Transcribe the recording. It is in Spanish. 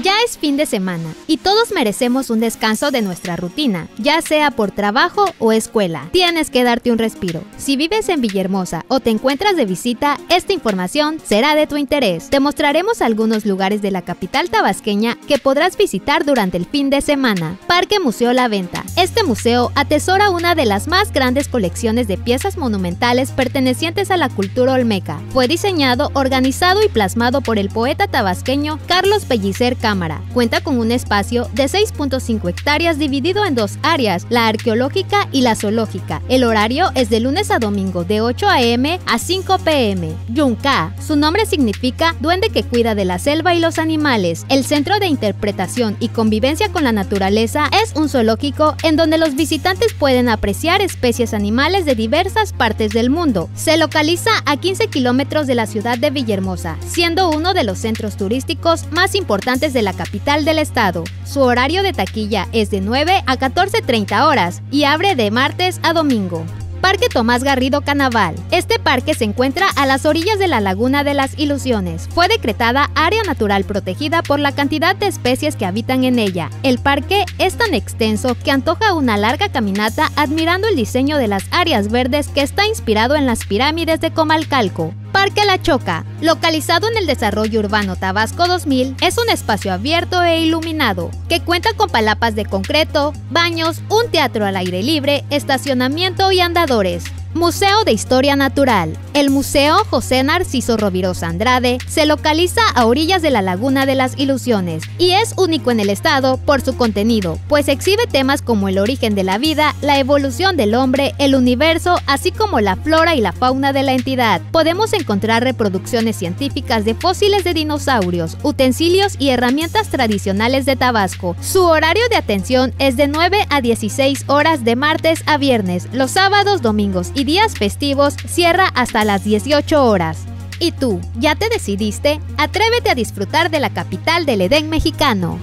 Ya es fin de semana y todos merecemos un descanso de nuestra rutina, ya sea por trabajo o escuela. Tienes que darte un respiro. Si vives en Villahermosa o te encuentras de visita, esta información será de tu interés. Te mostraremos algunos lugares de la capital tabasqueña que podrás visitar durante el fin de semana. Parque Museo La Venta. Este museo atesora una de las más grandes colecciones de piezas monumentales pertenecientes a la cultura olmeca. Fue diseñado, organizado y plasmado por el poeta tabasqueño Carlos Pellicer Cámara. Cuenta con un espacio de 6.5 hectáreas dividido en dos áreas, la arqueológica y la zoológica. El horario es de lunes a domingo de 8 a.m. a 5 p.m. Yunka, su nombre significa duende que cuida de la selva y los animales. El centro de interpretación y convivencia con la naturaleza es un zoológico en donde los visitantes pueden apreciar especies animales de diversas partes del mundo. Se localiza a 15 kilómetros de la ciudad de Villahermosa, siendo uno de los centros turísticos más importantes de la capital del estado. Su horario de taquilla es de 9 a 14.30 horas y abre de martes a domingo. Parque Tomás Garrido Canaval. Este parque se encuentra a las orillas de la Laguna de las Ilusiones. Fue decretada área natural protegida por la cantidad de especies que habitan en ella. El parque es tan extenso que antoja una larga caminata admirando el diseño de las áreas verdes que está inspirado en las pirámides de Comalcalco. Parque La Choca, localizado en el desarrollo urbano Tabasco 2000, es un espacio abierto e iluminado que cuenta con palapas de concreto, baños, un teatro al aire libre, estacionamiento y andadores. Museo de Historia Natural. El Museo José Narciso Rovirosa Andrade se localiza a orillas de la Laguna de las Ilusiones y es único en el estado por su contenido, pues exhibe temas como el origen de la vida, la evolución del hombre, el universo, así como la flora y la fauna de la entidad. Podemos encontrar reproducciones científicas de fósiles de dinosaurios, utensilios y herramientas tradicionales de Tabasco. Su horario de atención es de 9 a 16 horas de martes a viernes, los sábados, domingos y días festivos cierra hasta las 18 horas. ¿Y tú, ya te decidiste? Atrévete a disfrutar de la capital del Edén mexicano.